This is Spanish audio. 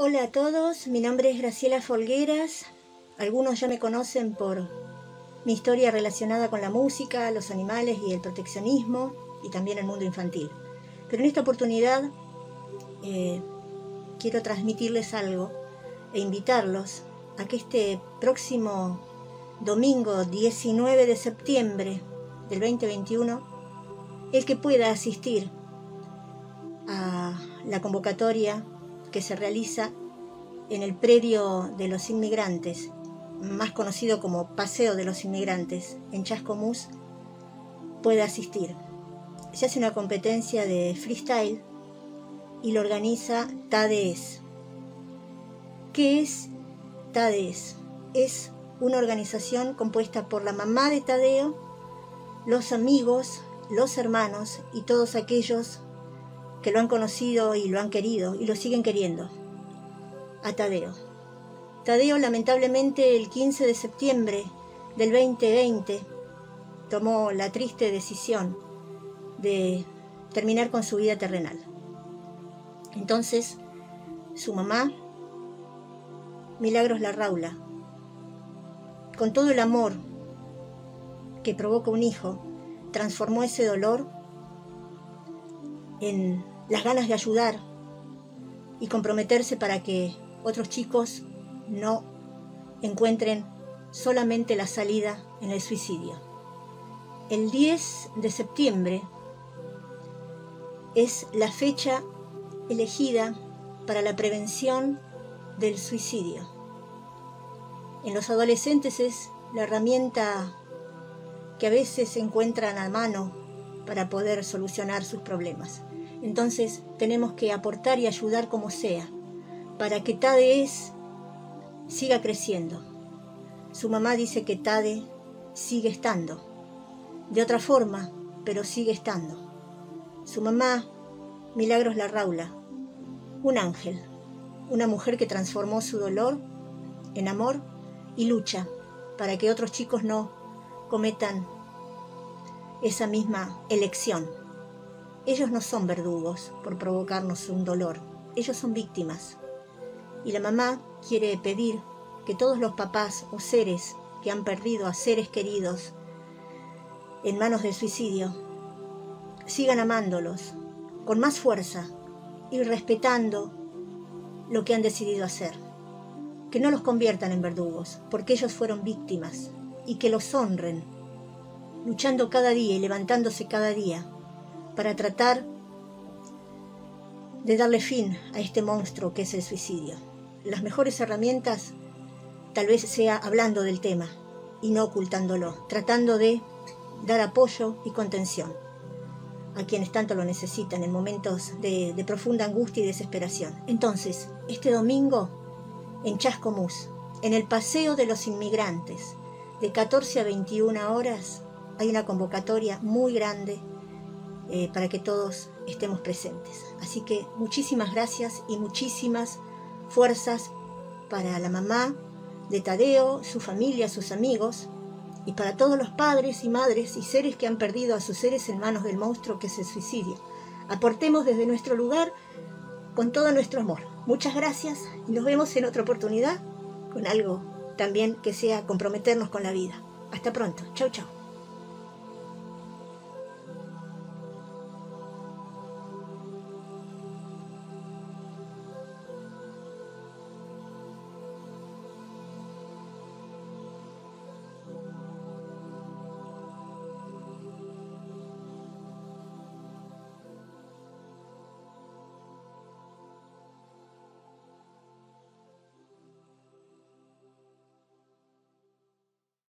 Hola a todos, mi nombre es Graciela Folgueras. Algunos ya me conocen por mi historia relacionada con la música, los animales y el proteccionismo y también el mundo infantil. Pero en esta oportunidad eh, quiero transmitirles algo e invitarlos a que este próximo domingo 19 de septiembre del 2021, el que pueda asistir a la convocatoria que se realiza en el predio de los inmigrantes, más conocido como Paseo de los Inmigrantes, en Chascomús, puede asistir. Se hace una competencia de freestyle y lo organiza TADES. ¿Qué es TADES? Es una organización compuesta por la mamá de Tadeo, los amigos, los hermanos y todos aquellos que lo han conocido y lo han querido y lo siguen queriendo, a Tadeo. Tadeo lamentablemente el 15 de septiembre del 2020 tomó la triste decisión de terminar con su vida terrenal. Entonces, su mamá, Milagros Larraula, con todo el amor que provoca un hijo, transformó ese dolor en las ganas de ayudar y comprometerse para que otros chicos no encuentren solamente la salida en el suicidio. El 10 de septiembre es la fecha elegida para la prevención del suicidio. En los adolescentes es la herramienta que a veces se encuentran a mano para poder solucionar sus problemas. Entonces tenemos que aportar y ayudar como sea para que Tade siga creciendo. Su mamá dice que Tade sigue estando. De otra forma, pero sigue estando. Su mamá, Milagros Larraula, un ángel, una mujer que transformó su dolor en amor y lucha para que otros chicos no cometan esa misma elección. Ellos no son verdugos por provocarnos un dolor, ellos son víctimas. Y la mamá quiere pedir que todos los papás o seres que han perdido a seres queridos en manos del suicidio sigan amándolos con más fuerza y respetando lo que han decidido hacer. Que no los conviertan en verdugos, porque ellos fueron víctimas, y que los honren, luchando cada día y levantándose cada día para tratar de darle fin a este monstruo que es el suicidio. Las mejores herramientas tal vez sea hablando del tema y no ocultándolo, tratando de dar apoyo y contención a quienes tanto lo necesitan en momentos de, profunda angustia y desesperación. Entonces, este domingo, en Chascomús, en el Paseo de los Inmigrantes, de 14 a 21 horas, hay una convocatoria muy grande eh, para que todos estemos presentes. Así que muchísimas gracias y muchísimas fuerzas para la mamá de Tadeo, su familia, sus amigos, y para todos los padres y madres y seres que han perdido a sus seres en manos del monstruo que es el suicidio. Aportemos desde nuestro lugar con todo nuestro amor. Muchas gracias y nos vemos en otra oportunidad con algo también que sea comprometernos con la vida. Hasta pronto. Chau, chau.